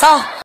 走。